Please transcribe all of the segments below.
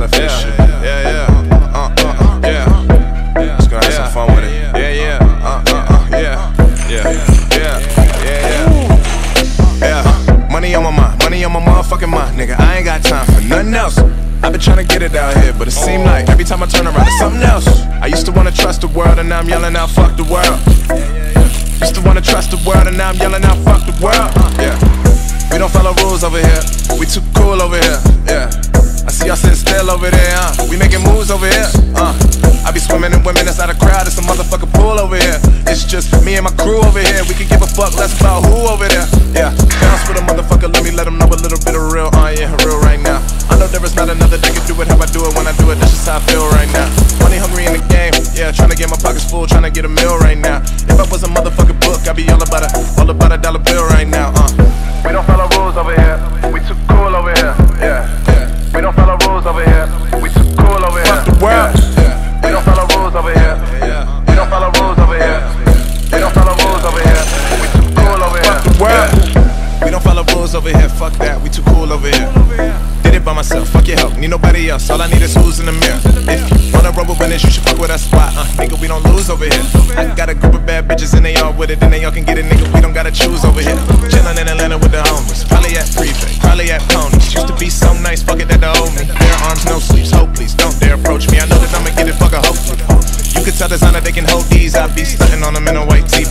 myself this shit. Yeah, yeah. Uh, uh, uh, yeah. Just gonna have some fun with it. Yeah, yeah. Uh, uh, uh, yeah. Yeah, yeah, yeah, yeah. Yeah. Money on my mind, money on my motherfucking mind, nigga. I ain't got time for nothing else. I've been trying to get it out here, but it seemed like every time I turn around, it's something else. I used to wanna trust the world, and now I'm yelling out, fuck the world. Used to wanna trust the world, and now I'm yelling out, fuck the world. Over there, uh. We making moves over here, uh. I be swimming in women, not a crowd, it's a motherfucking pool over here. It's just me and my crew over here. We can give a fuck less about who over there. Yeah. Bounce with a motherfucker, let me let them know a little bit of real, uh, yeah, real right now. I know there is not another that can do it how I do it when I do it, that's just how I feel right now. Money hungry in the game, yeah, trying to get my pockets full, trying to get a meal right now. If I was a motherfucking book, I'd be all about a, Did it by myself. Fuck your help. Need nobody else. All I need is who's in the mirror. If you wanna run with winners, you should fuck with us. Why? Uh, nigga, we don't lose over here. I got a group of bad bitches and they all with it. And they all can get it, nigga. We don't gotta choose over here. Chillin' in Atlanta with the homies. Probably at Prefect. Probably at Ponies. Used to be so nice. Fuck it, that the old me. Bare arms, no sleeves. Hope please don't dare approach me. I know that I'ma get it. Fuck a hope. You could tell designer they can hold these. I be stunting on them in a white tee,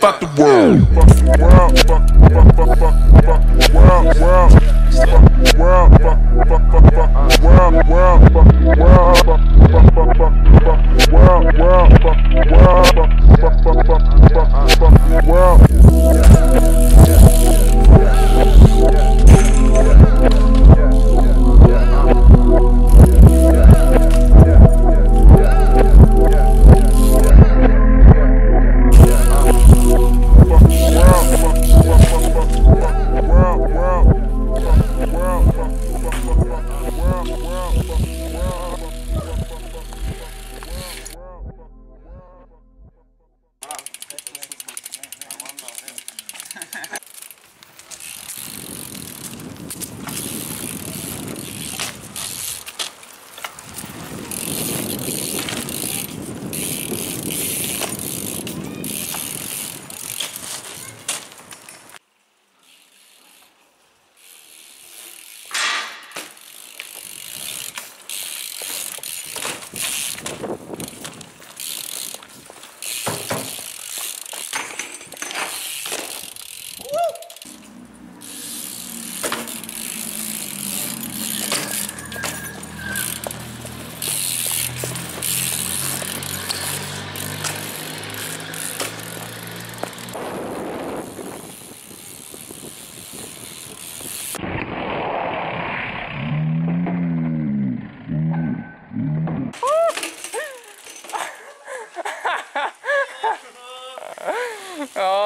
Fuck the world. Fuck the world, fuck, fuck, fuck, fuck, fuck the world, world,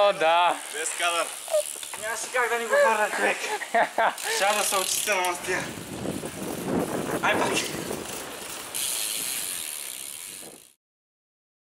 О, да. Без кадър. Нямаше как да ни го хвърля човек. Ща да се очистя на мастия. Ай пак.